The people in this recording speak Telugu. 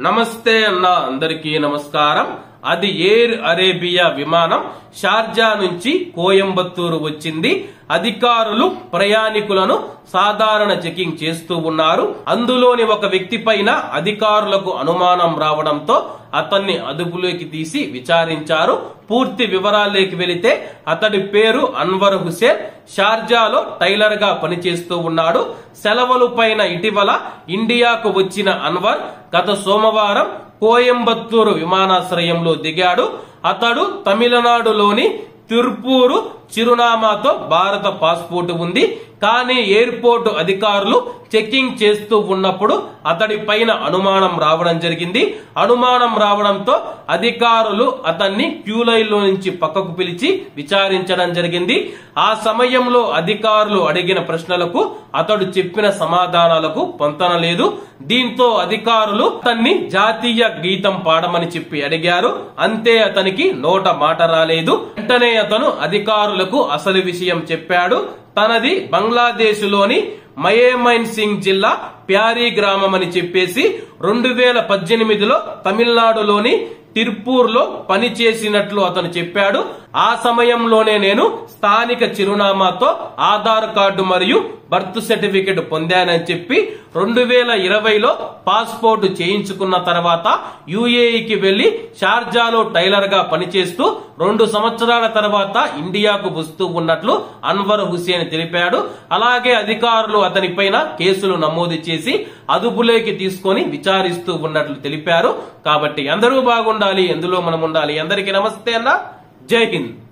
నమస్తే అన్న అందరికీ నమస్కారం. అది ఎయిర్ అరేబియా విమానం షార్జా నుంచి కోయంబత్తూరు వచ్చింది. అధికారులు ప్రయాణికులను సాధారణ చెకింగ్ చేస్తూ ఉన్నారు. అందులోని ఒక వ్యక్తి పైన అధికారులకు అనుమానం రావడంతో అతన్ని అదుపులోకి తీసి విచారించారు. పూర్తి వివరాల్లోకి వెళితే అతడి పేరు అన్వర్ హుసేన్. షార్జాలో టైలర్గా పనిచేస్తూ ఉన్నాడు. సెలవులు పైన ఇటీవల ఇండియాకు వచ్చిన అన్వర్ గత సోమవారం కోయంబత్తూరు విమానాశ్రయంలో దిగాడు. అతడు తమిళనాడులోని తిరుపూరు చిరునామాతో భారత పాస్పోర్ట్ ఉంది. కానీ ఎయిర్పోర్ట్ అధికారులు చెకింగ్ చేస్తూ ఉన్నప్పుడు అతడి పైన అనుమానం రావడం జరిగింది. అనుమానం రావడంతో అధికారులు అతన్ని క్యూలైన్లో నుంచి పక్కకు పిలిచి విచారించడం జరిగింది. ఆ సమయంలో అధికారులు అడిగిన ప్రశ్నలకు అతడు చెప్పిన సమాధానాలకు పొంతన లేదు. దీంతో అధికారులు అతన్ని జాతీయ గీతం పాడమని చెప్పి అడిగారు. అంతే అతనికి నోట మాట రాలేదు. వెంటనే అతను అధికారులకు అసలు విషయం చెప్పాడు. తనది బంగ్లాదేశ్లోని మయేమైన్ సింగ్ జిల్లా ప్యారీ గ్రామం అని చెప్పేసి రెండు వేల పద్దెనిమిదిలో తమిళనాడులోని తిరుపూర్లో పని చేసినట్లు అతను చెప్పాడు. ఆ సమయంలోనే నేను స్థానిక చిరునామాతో ఆధార్ కార్డు మరియు బర్త్ సర్టిఫికెట్ పొందానని చెప్పి రెండు వేల ఇరవైలో పాస్పోర్ట్ చేయించుకున్న తర్వాత యుఏఈకి వెళ్ళి షార్జాలో టైలర్గా పనిచేస్తూ రెండు సంవత్సరాల తర్వాత ఇండియాకు వస్తూ ఉన్నట్లు అన్వర్ హుసేన్ తెలిపాడు. అలాగే అధికారులు అతనిపైన కేసులు నమోదు చేసి అదుపులోకి తీసుకొని విచారిస్తూ ఉన్నట్లు తెలిపారు. కాబట్టి అందరూ బాగుండాలి ఎందులో మనం ఉండాలి. అందరికీ నమస్తే అన్న. జై హింద్.